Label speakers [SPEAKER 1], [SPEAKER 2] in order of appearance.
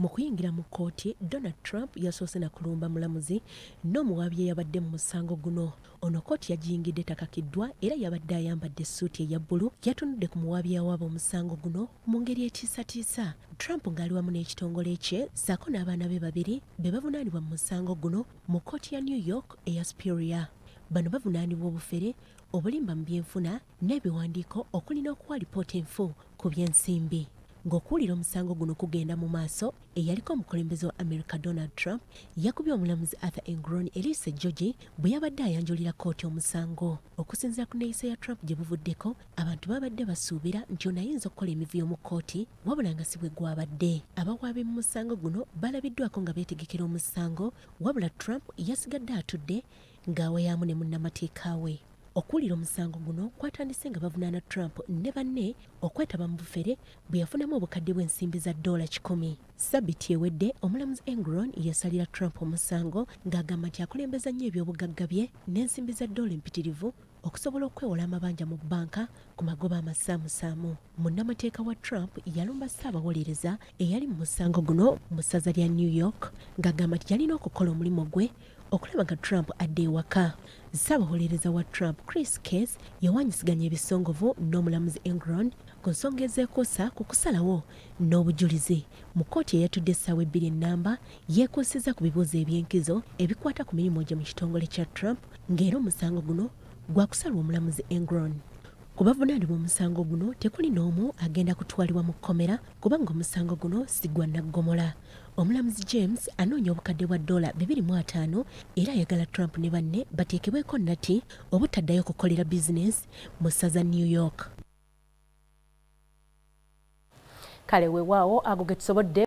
[SPEAKER 1] mu kuyingira mu kkooti donald trump yasoose na kulumba mulamuzi n'omuwaabi eyabadde mu musango guno. Ono kkooti yagiyingidde takakiddwa era yabadde ayambadde essuuti eya bbulu yatunudde ku muwaabi yawaaba omusango guno mu ngeri etiisatiisa. Trump ng'ali wamu n'ekitongole kye ssaako n'abaana be babiri be bavunaanibwa mu musango guno mu kkooti ya new york eya superior. Bano bavunaanibwa obufere obulimba mu byenfuna n'ebiwandiiko okulina okuwa lipoota enfu ku by'ensimbi ng'okuwulira omusango guno kugenda mu maaso eyaliko omukulembeze wa america donald trump yakubye omulamuzi arthur engron elise georgi bwe yabadde ayanjulira kkooti omusango. Okusinziira ku neeyisa ya trump gye buvuddeko abantu babadde basuubira nti ono ayinza okukola emivuyo mu kkooti wabula nga si bwe gwabadde. Abawaabi mu musango guno balabiddwako nga beetegekera omusango wabula trump yasigadde atudde ng'aweyamu ne munnamateeka we okuwulira omusango guno kwatandise nga bavunaana trump ne banne okwetaba mu bufere bwe yafunamu obukadde bw'ensimbi za dola kikumi. Sabiti ewedde omulamuzi engron yasalira trump omusango ng'agamba nti akulembeza nnyo ebyobugagga bye n'ensimbi za dola empitirivu okusobola okwewola amabanja mu bbanka ku magoba amasaamusaamu. Munnamateeka wa trump yalumba ssaabawolereza eyali mu musango guno mu ssaza lya new york ng'agamba nti yalina okukola omulimu gwe okulaba nga trump adde ewaka. Ssaabawolereza wa trump chris case yawanyisiganya ebisongovu n'omulamuzi engron ku nsonga ezeekuusa ku kusalawo n'obujulizi. Mu kkooti eyatudde essaawa ebbiri ennamba yeekuusiza ku bibuuzo eby'enkizo ebikwata ku mirimu gye mu kitongole kya trump ng'era omusango guno gwakusalwa omulamuzi engron ku bavunaanibwa omusango guno tekuli n'omu agenda kutwalibwa mu kkomera kubanga omusango guno si gwa naggomola omulamuzi james anoonya obukadde bwa ddoola 25 era ayagala trump ne banne bateekebweko nati obutaddayo kukolera bizinesi mu ssaza new york.
[SPEAKER 2] Kale weewaawo ago ge tusobodde